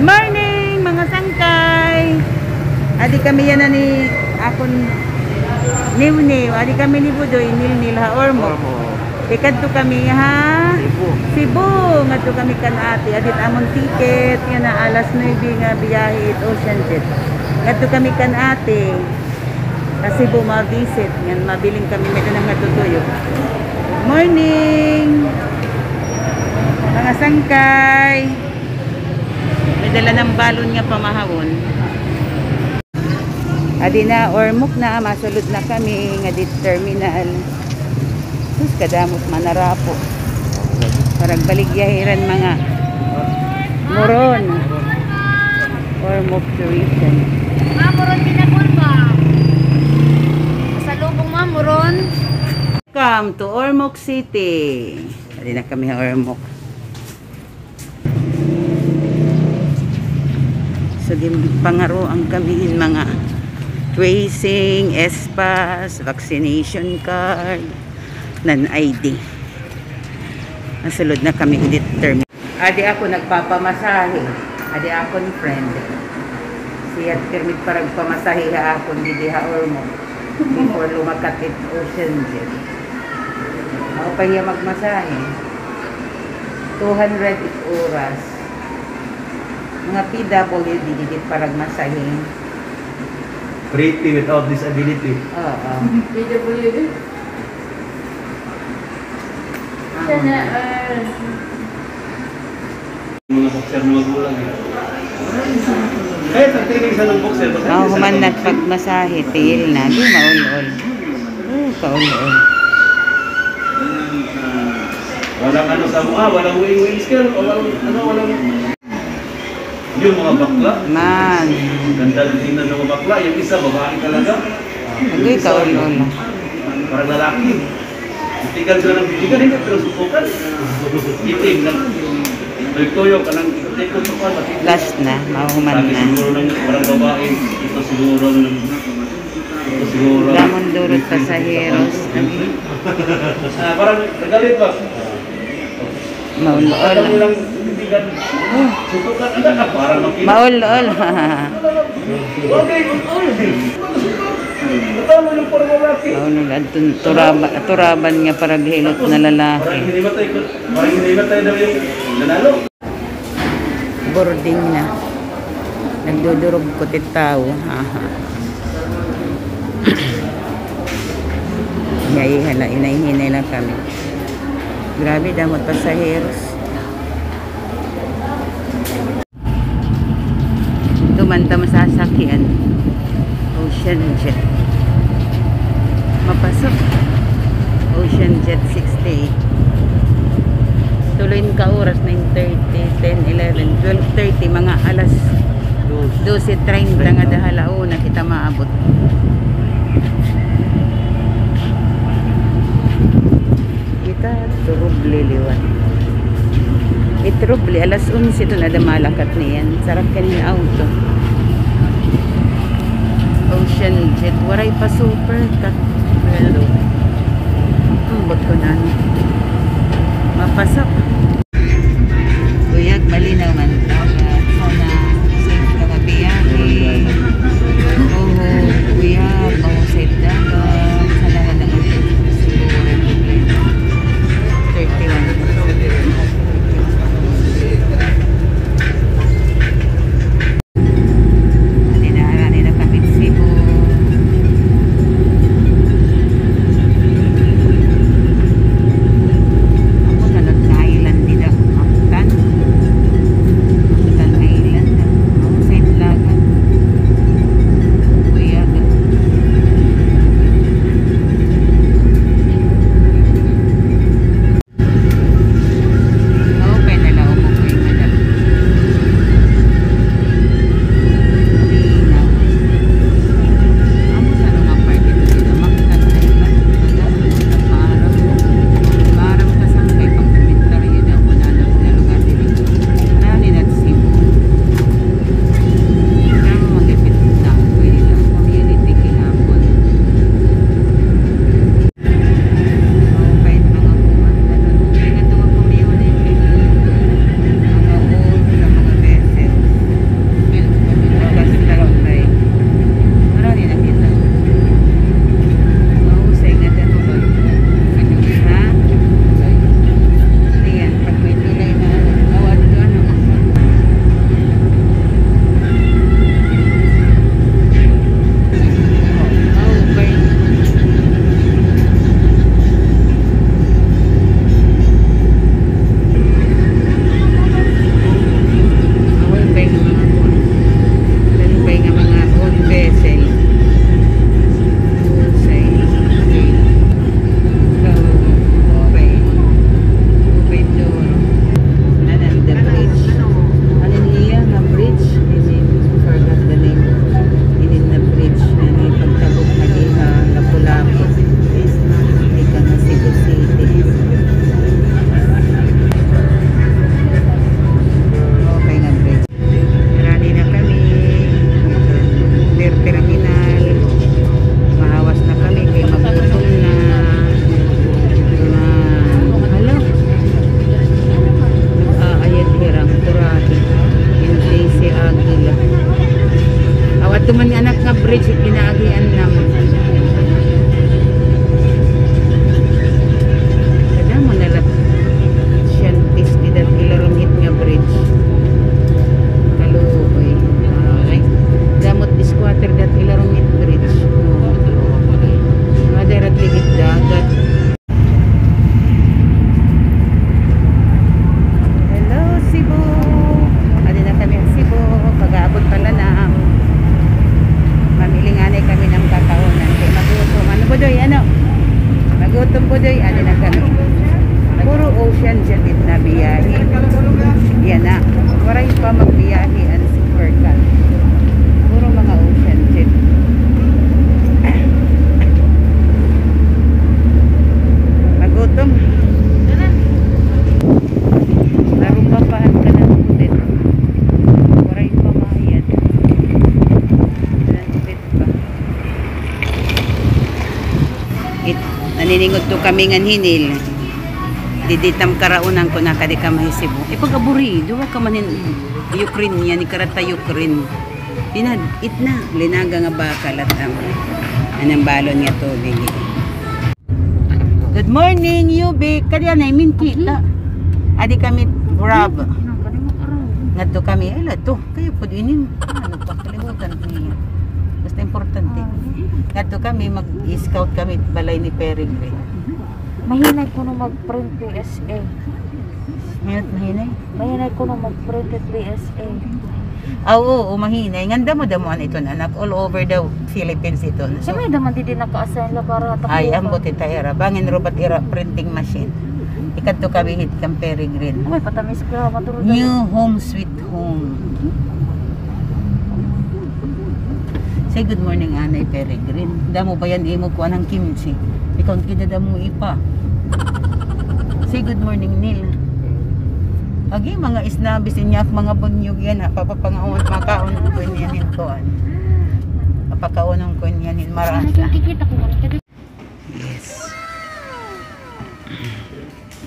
Good morning mga sangkay. Adi kami yan na ni akon niw niw. Adi kami ni Budoy nil nil ha ormo. Ikadto kami ha. Cebu. Ngadto kami kan ate. Adit amon ticket. Yan na alas 9 nga biyahe it Ocean Jet. Ngadto kami kan ate. Kasi Cebu ma-visit. Yan mabiling kami may kanang natutuyo. Good morning. Mga sangkay. May dala ng balon nga pamahawon. Adi na ormok na masulod na kami nga dit terminal. Sus kadamot manarapo. Parang baligyahiran mga moron. Ormok tourism. Mamuron pinakurba. Sa lubong mamuron. Welcome to Ormoc City. Adi na kami Ormoc. So, pangaro ang kami mga tracing, espas, vaccination card, non-ID. Nasulod na kami edit term. Adi ako nagpapamasahe. Adi ako ni friend. Siya permit parang pamasahe ha ako di ha Ormoc. Before lumakat it Ocean Jet. Ako pa magmasahe. 200 it oras mga PWD didit parang masahin. Pretty without disability. Oo. PWD. Siya na, uh, Mga boxer na magulang eh. Ang training sa ng boxer, basta isa human lang. nagpagmasahe, tiil na. Di maul-ul. Uh, kaul-ul. Walang ano sa mukha, walang wing-wing skill, o walang ano, walang... Yung mga bakla, Man. ganda din tingnan ng mga bakla, yung isa, babae talaga. Agoy kaul-ul. Parang lalaki. Itigan siya ng bitigan, hindi, pero susukan. Itim na. Tuyo-tuyo ka ng sa kwan. Last na. Mahuman na. siguro ng parang babae, ito siguro ng... Lamon durot pasaheros. Ah, parang nagalit ba? Parang lalaki. Maul-ul. Adun turaban, nga parang hilot na lalaki. Boarding na. Nagdudurog ko tao. Haha. Ngayihala, inaihinay lang kami. Grabe, damot pasaheros. Tumanda masasakyan. Ocean Jet. Mapasok. Ocean Jet 68. Tuloy ka oras 9.30, 10, 11, 12.30, mga alas 12.30 nga dahalao na kita maabot. Turuble liwan. Itruble, alas 11 ito na damalakat niyan. Sarap kanin auto. Ocean Jet, waray pa super cut. Hello. Ambot ko na. Mapasok. Naniningod to kami nga hinil. Diditam karaunan ko na kadi ka mahisibo. E pag aburi, duwa ka manin Ukraine niya, ni karata Ukraine. Pinad, it na. Linaga nga bakal at ang anang balon nga tubig. Good morning, Yubik. Kadi na imin kita. Adi kami grab. Ngadto kami, ay lato, kayo po dinin. Ano pa, kalimutan ko niya. Basta importante. Ngadto kami, mag-scout kami balay ni Peregrine. Mahinay ko nung mag-print PSA. Mayroon mahinay. Mahinay ko nung mag-print PSA. Ah, oo, oo, mahinay. Nganda mo damuan ito na anak. All over the Philippines ito. So, may daman di din naka-assign la para tapuan. ay, ambot ita era. Bangin robot ira printing machine. Ikat to kami hit kang Peregrine. Uy, patamis ko matulog. New home sweet home. Say good morning, Anay Peregrine. Damo ba yan imo ko anang kimchi? Ikaw ang kinadamo ipa. Say good morning, Neil. Agi, mga isnabis inyak, mga bunyog yan ha. Papapangaon, makaon ko niyanin ko. Papakaon niyanin marasa. Nakikita ko man. Yes.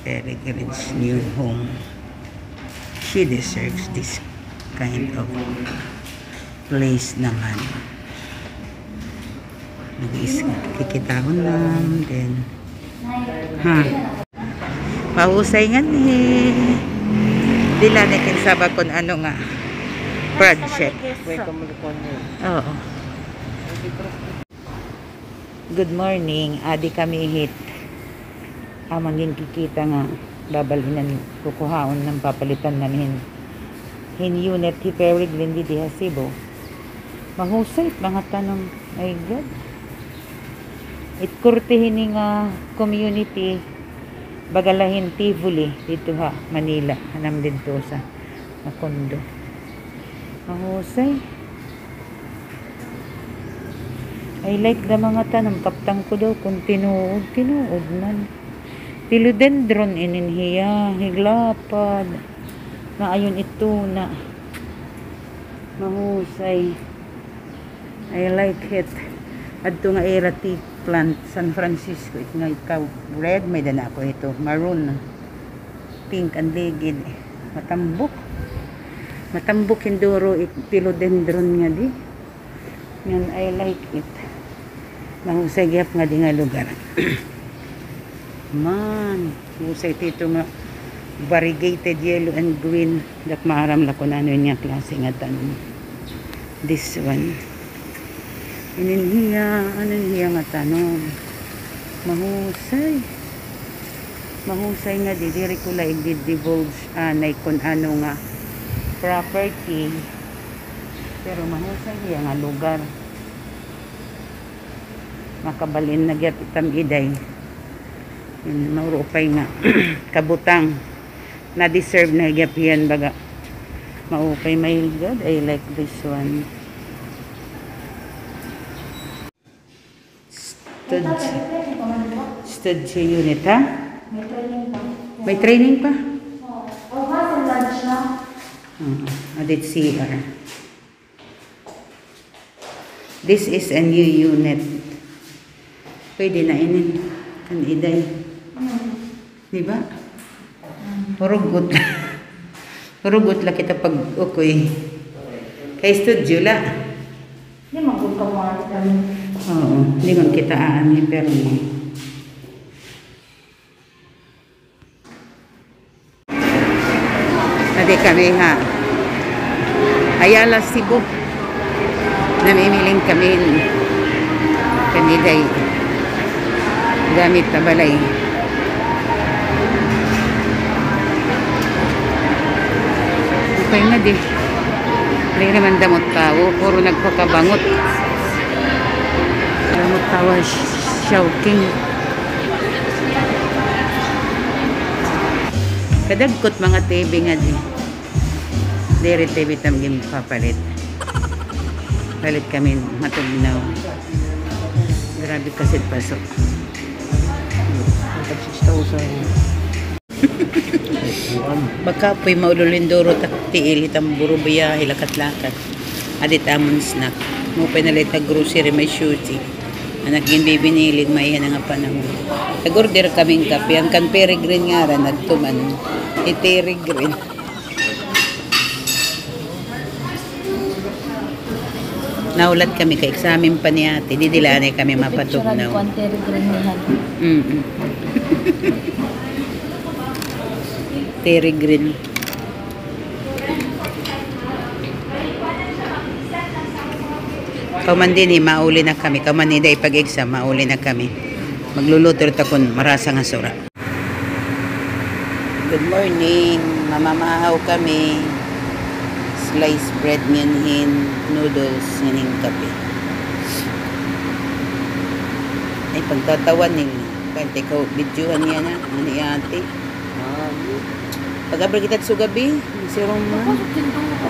Peregrine's new home. She deserves this kind of place naman. Nag-is kikitahon lang, then ha. Pahusay nga ni. Dila na kinsaba kung ano nga project. Oo. Good morning. Adi kami hit. Amang kikita nga babalinan kukuhaon ng papalitan namin. Hin unit hi Peregrine di Hasibo. Mahusay mga tanong. My God. It kurtihin nga community Bagalahin Tivoli dito ha Manila hanam din to sa Makondo mahusay. I like the mga tanong kaptang ko daw kung tinuod tinuod man. Philodendron ininhiya higlapad. Na ayon ito na. Mahusay. I like it. Adto nga era plant San Francisco. It nga ikaw. Red may dana ako ito. Maroon. Pink ang ligid matambok. Matambok induro it philodendron nga di. Yan I like it. Mahusay gyap nga di nga lugar. Man husay tito nga variegated yellow and green. Dak maaram la ko na ano niya klase nga tanom this one ininhiya aninhiya nga tanom mahusay. Mahusay nga di diri ko la i-divulge anay kun ano nga property. Pero mahusay niya nga lugar. Makabalin na gyat itam iday. Yun maurupay nga kabutang. Na deserve na gyap yan baga. Maupay may god I like this one stud stud siya unit ha May training pa. may training pa Oh, kasi lunch na. uh, adit CR this is a new unit pwede na inin kan iday di ba Hurugot. Hurugot lang kita pag ukoy. Kay studio la. Hindi kamuha kami. Oo, hindi man kita aani pero Ade kami ha. Ayala Cebu. Namimiling kami kaniday gamit na balay. Okay na di. Hindi naman damot tao. Puro nagpakabangot. Damot tawa. Shawking. Kadagkot mga TV nga di. Dere TV tamgim papalit. Palit kami matugnaw. Grabe kasi pasok. Baka po'y maululinduro tak tiil itang burubaya hilakat-lakat. Adit amon snack. Mo pinalit na grocery may shooty. Anak gin bibinilid may yan nga panahon. Nag-order kaming kape. Ang kan peregrine nga ra nagtuman. Iteregrine. Naulat kami ka examen pa ni ate. Di dilanay kami mapatugnaw. Granihan. Mm-mm. Terry Green. Kauman din eh, mauli na kami. Kauman ni day pag-exam, mauli na kami. Magluluto rin takon, marasa nga sura. Good morning. Mamamahaw kami. Sliced bread nyanhin, noodles, nyaning kape. Ay, pagtatawan nila. Kaya ikaw, videohan niya na. Ano ni ate? Pag-abra kita sa gabi, si Roman.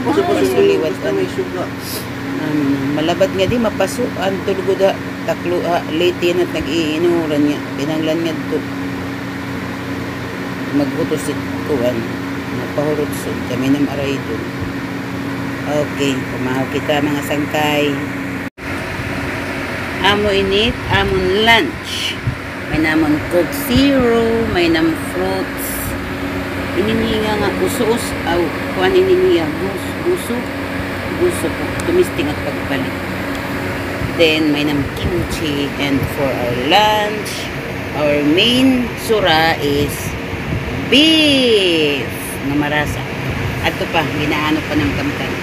Ako sa Pasuliwat basta may suga. Um, malabad nga di, mapaso. Ang tulgo da, taklo, ha, late yan at nag-iinuran niya. Pinanglan niya to. Magbutos it kuwan. Napahurot so. Kami ng aray doon. Okay, pumahaw kita mga sangkay. Amo init, amon lunch. May namon Coke Zero, may namon fruits. Ininiya nga usos, aw, kuan ininiya, gus, guso, guso po, tumisting at pagpalit. Then, may nam kimchi, and for our lunch, our main sura is beef na marasa. At ito pa, ginaano pa ng kamtan.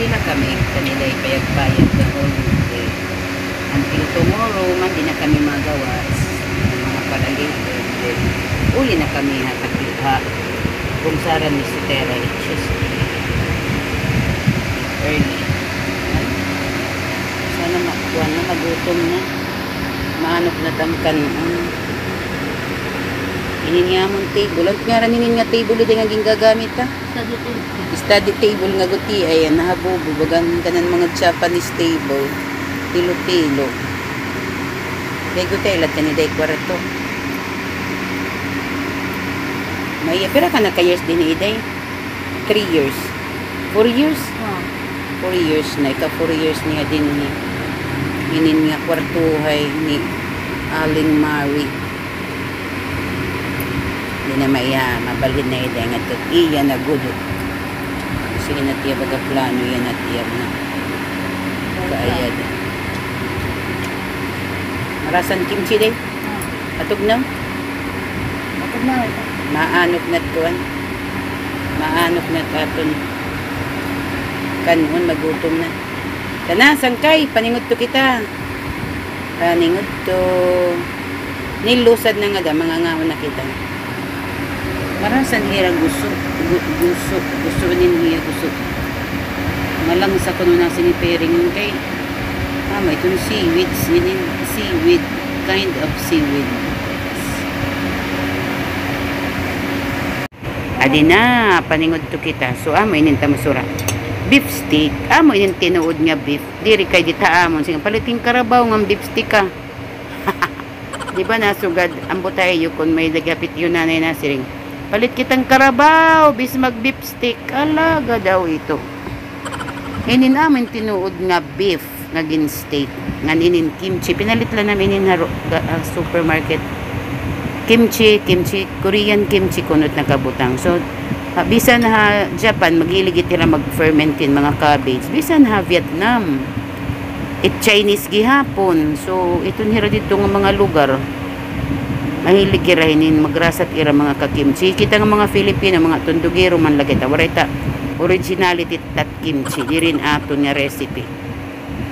Hindi na kami, kanila ipayag-bayag the whole day. Until tomorrow, man, na kami magawas. Mga. Then, uli na kami hatakliha. Kung sara ni si Tera, just early. Sana makuha na, magutom na. Maanok na tamkan. Um, Ininyamon table. Ang nga rin nga table din nga gagamit ha. Study table nga guti ay nahabubo. Bagan kanan mga Japanese table. Tilo-tilo. Day guti ilat ka ni day kwarto. May pero ka na ka-years din ni Iday? 3 years. 4 years? 4 years na. Ika 4 years niya din ni inin nga kwartuhay ni Aling Mary. Hindi na maya, mabalhin na Iday nga ito. Iya na gudo. Sige na tiya baga plano yan na tiya na. Kaayad. Marasan kimchi day? Atog na? Bakit na maanok na tuan maanok na aton kanon magutom na. Kana sangkay paningod to kita. Paningod to. Nilusad na nga da mga ngaon na kita. Marasan hira gusto. Gu- gusto gusto nin niya gusto. Malang sa kuno na sinipering kay ah may itong seaweed seaweed kind of seaweed. Adi na, paningod to kita. So, amo inin tamasura. Beef stick. Amo inin tinuod nga beef. Diri kay dita amon. Sige, paliting karabaw ng beef stick ka. Di ba nasugad? Ambo tayo kung may dagapit yun nanay na siring. Palit kitang karabaw. Bis mag beef stick. Alaga daw ito. Inin amin tinuod nga beef nga gin steak. Nga inin kimchi. Pinalit lang namin inin haro, ga- ah, supermarket kimchi, kimchi, Korean kimchi kunot na kabutang. So, bisan ha Japan, magiligit nila mag-fermentin mga cabbage. Bisan ha Vietnam, it Chinese gihapon. So, ito nira dito nga mga lugar. Mahilig kirahinin, magrasat ira mga kakimchi. Kita nga mga Filipino, mga tundugero man lagi ta. Waray ta, originality tat kimchi. Di rin ato nga recipe.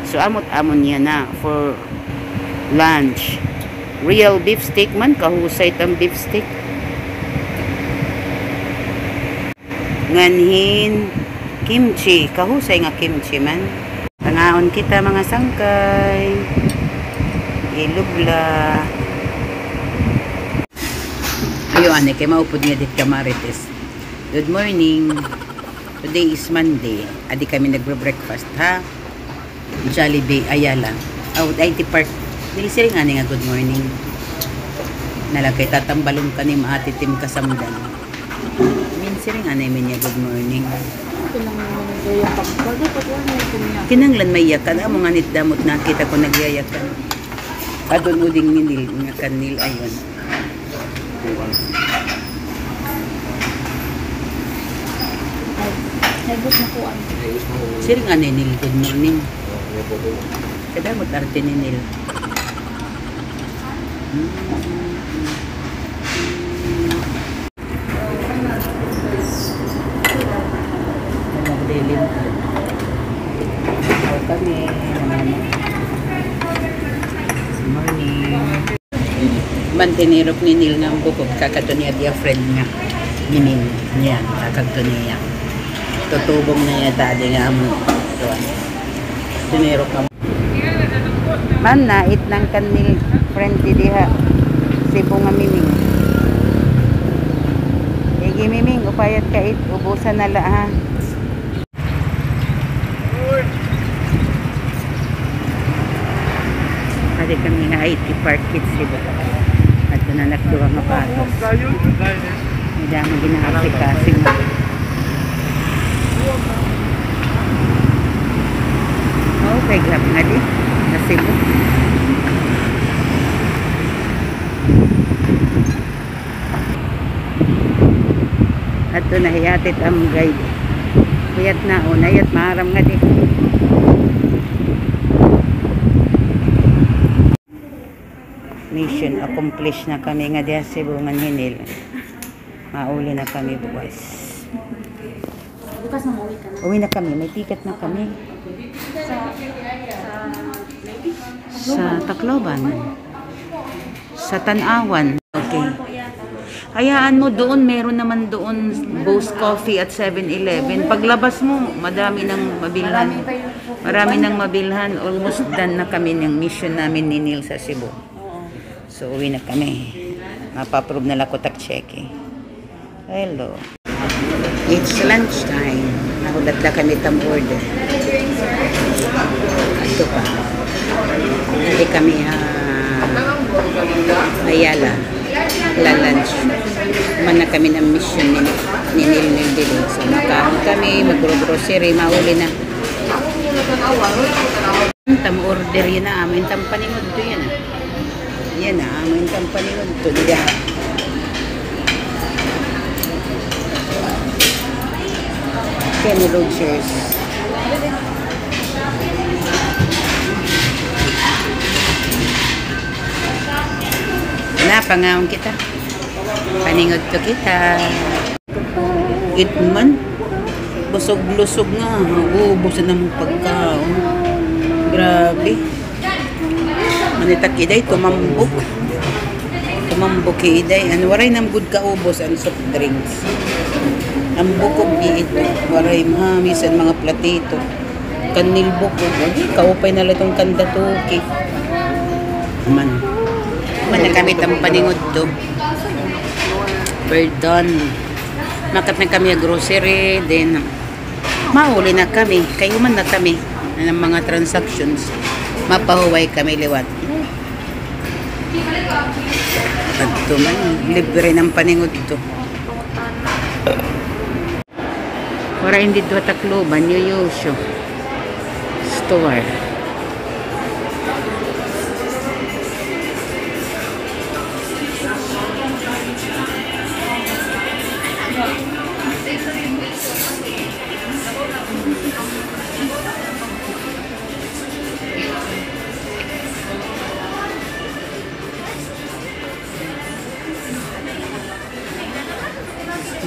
So, amot-amon niya na for lunch real beef steak man kahusay tang beef steak nganhin kimchi kahusay nga kimchi man tangaon kita mga sangkay ilubla. Ayo ane kay maupod niya dit kamarites. Good morning. Today is Monday. Adi kami nagbre-breakfast ha. Jollibee Ayala. Out IT Park. Nilisiri nga nga good morning. Nalagay tatambalong ka ni maatitim kasamdan. Minsiri nga namin niya good morning. Kinanglan may yakan. Amo nga nit damot nakita ko nagyayakan. Adon uding ninil nga kanil ayon. Ay, Nagbot na ko ang Siri nga ninil good morning. Kadamot arte ninil. Nagdilim. Ako kami. Morning. Mantinirok ni Nil ng bukog kakato niya dia friend nga. Minin niya kakato niya. Tutubong na niya tadi nga amo. Tuwan. Tinirok ka Man na it ng kanil friend di diha. Sibo nga miming. Igi miming upayat ka it ubusan na la ha. Pwede kami nga IT Park Kids Sibo. At doon na nagduwa nga patos. May dami ginakasing nga. Oh, kay grab nga di. Na Cebu. At doon na hiyatit ang guide. Hiyat na o, nayat maharam nga di. Mission accomplished na kami nga diya Cebu nga hinil. Mauli na kami bukas. Bukas na mauwi ka na. Uwi na kami, may ticket na kami. Sa, sa, Sa Tacloban. Sa Tanawan. Okay. Hayaan mo doon, meron naman doon Bose Coffee at 7-Eleven. Paglabas mo, madami nang mabilhan. Marami nang mabilhan. Almost done na kami ng mission namin ni Neil sa Cebu. So, uwi na kami. Mapaprove na lang ko tak cheque. Hello. It's lunchtime. Nakulat na kami tam order. Ito pa. Hindi kami ah, Ayala. La lunch. Man na kami ng mission ni, ni Nil. So, makaon kami, magro-grocery, mauli na. Tam order yun na amin. Tam paningod to yan ah. Yan amin tam paningod to. Diga. Kenny Rogers. Na, pangaon kita. Paningod to kita. Itman. Busog-lusog nga. Ubus na ng pagkaon. Grabe. Manitak iday, tumambok. Tumambok iday. Ano, waray nam good ka ubos ang soft drinks. Ang bukog giit. Waray mahamisan mga platito. Kanil bukog. Ay, kaupay na lang itong kanda tuki. Man. Man na kami itang paningod to. We're done. Makat na kami ang grocery. Then, mauli na kami. Kayo man na kami ng mga transactions. Mapahuway kami liwat. At to man, libre ng paningod to. Para hindi to Tacloban, New Yosho store.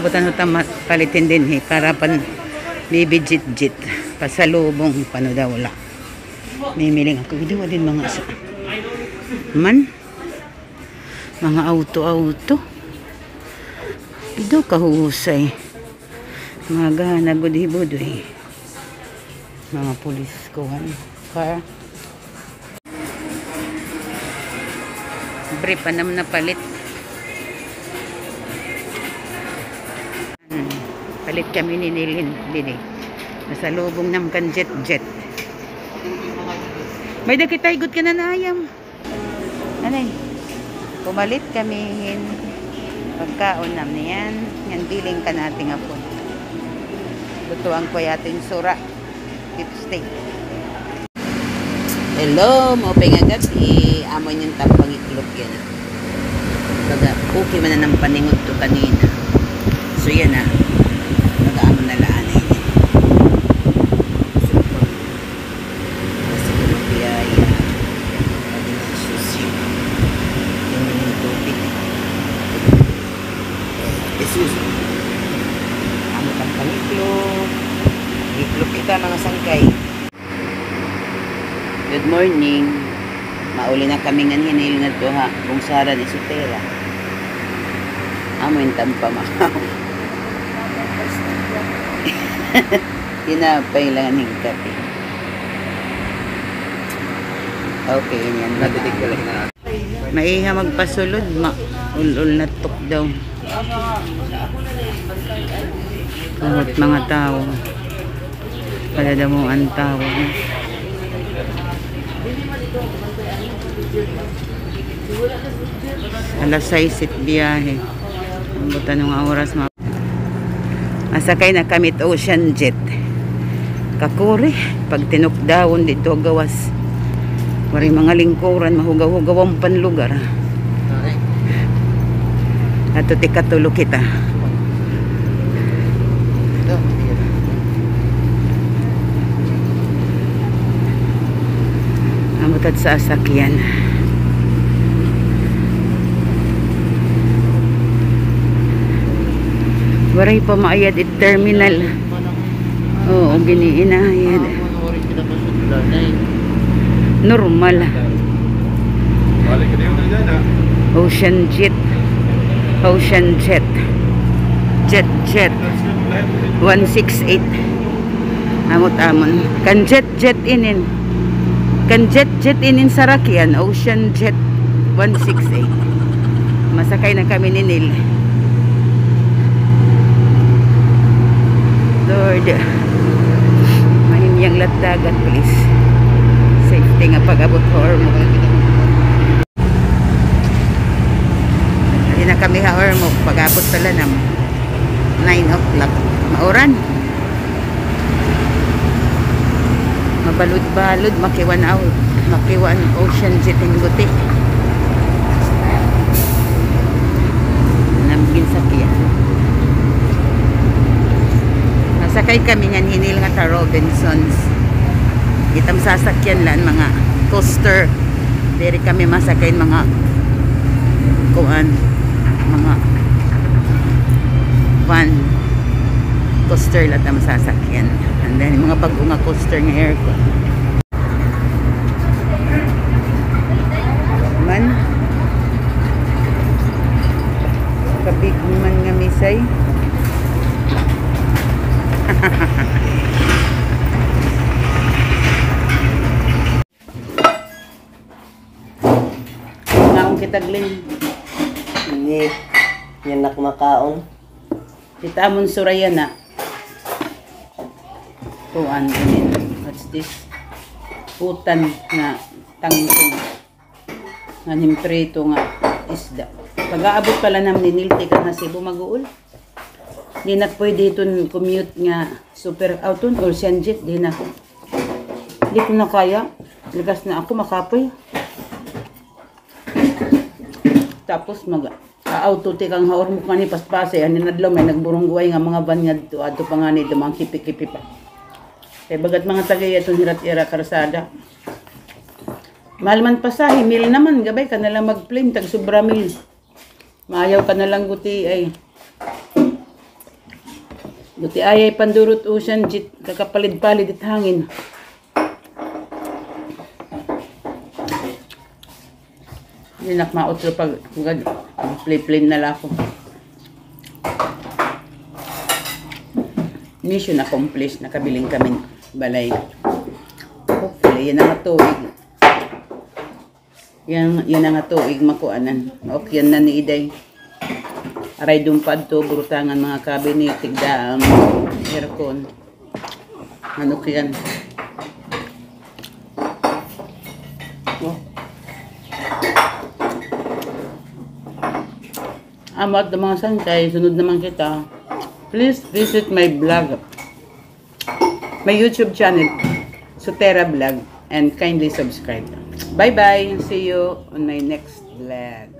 Butan ho tamat palitin din he para pan bibidjit jit pasalubong pano daw wala. Mimiling ako hindi din mga sa man mga auto-auto. Ido kahusay. Mga gana budhi-budhi. Mga pulis ko car. Brief anam na palit. Palit kami ni Nilin. Dili. Nasa lubong ng kan jet. May dakitay good ka na na ayam. Anay. Pumalit kami hin pagkaon nam niyan. Yan biling ka nating apon. Lutuan ko yatin sura. Steak. Hello, maupay nga gabi. Amoy niyang tapang itlog yan. Baga, okay man na ng paningot to kanina. So yan na. Nag-aamon na laan eh. Super. Kasi kung biyaya. Pwede na susi. Yung yung tubig. Jesus. Amo kang pangitlog. Itlog kita mga sangkay. Good morning. Mauli na kami nga hinil nga to ha. Kung sara ni Sutera. Amo yung tampa makaw. Tinapay lang ang kape. Okay, yan. Natitig ka lang na. Maiha magpasulod. Ma ulul na tok daw. Kahit mga tao. Pala daw mo ang tao. Alas 6 it biyahe. Ang buta nung oras ma. Masakay na kami sa ocean jet. Kakuri. Pag tinukdawon dito gawas. Wari mga lingkuran, mahugaw-hugaw ang panlugar. Ato ti katulo kita. Amutad sa asakyan. Waray pa maayad it terminal. Oo. Normal. Yung nandyan ha. Ocean jet. Ocean jet. Jet jet. 168. Amot amon. Kan jet jet inin. Kan jet jet inin Sarakyan. Ocean jet 168. Masakay na kami ni Neil. Lord. Mahimyang latagat please. Safety nga pag-abot or mo. Hindi na kami haor mo. Pag-abot pala ng 9 o'clock. Mauran. Mabalud-balud. Makiwan out. Makiwan ocean jet in buti. Namgin sa kiya. Nasakay kami nga hinil nga ta Robinsons. Itam sasakyan lan mga coaster. Diri kami masakay mga kuan mga van coaster lahat na masasakyan and then mga pag-unga coaster nga aircon man kabig man nga misay Naong kitagling Hindi. Yan na kumakaon. Kita amon suraya na. Tuan ini. What's this? Putan nga tangkong. Nga nimprito nga isda. Pag-aabot pala nam ni Nilti ka na Cebu mag-uul. Di na pwede itong commute nga super auton or jet. Di na. Di ko na kaya. Ligas na ako makapoy. Tapos mag auto ti kang haor mo kani paspase ani nadlaw may nagburungguay nga mga van nga adto pa nga ni dumang kipi-kipi pa. Kay bagat mga tagay atong hirat ira karsada. Mahal man pasahe, mil naman gabay ka na lang mag-plane tag sobra mil. Maayaw ka na lang guti ay Guti ay ay pandurot ocean jet kakapalid-palid it hangin. Hindi nakmaotro pag pag play-play na lang ako. Mission accomplished. Nakabiling kami balay. Hopefully, yan ang matuwig. Yan, yan na nga tuig makuanan. Okay, yan na ni Iday. Aray dumpad to, burutangan mga cabinet, tigda ang aircon. Ano yan? Oh. Amat na mga sangkay, sunod naman kita. Please visit my blog. My YouTube channel, Sotera Vlog, and kindly subscribe. Bye-bye. See you on my next vlog.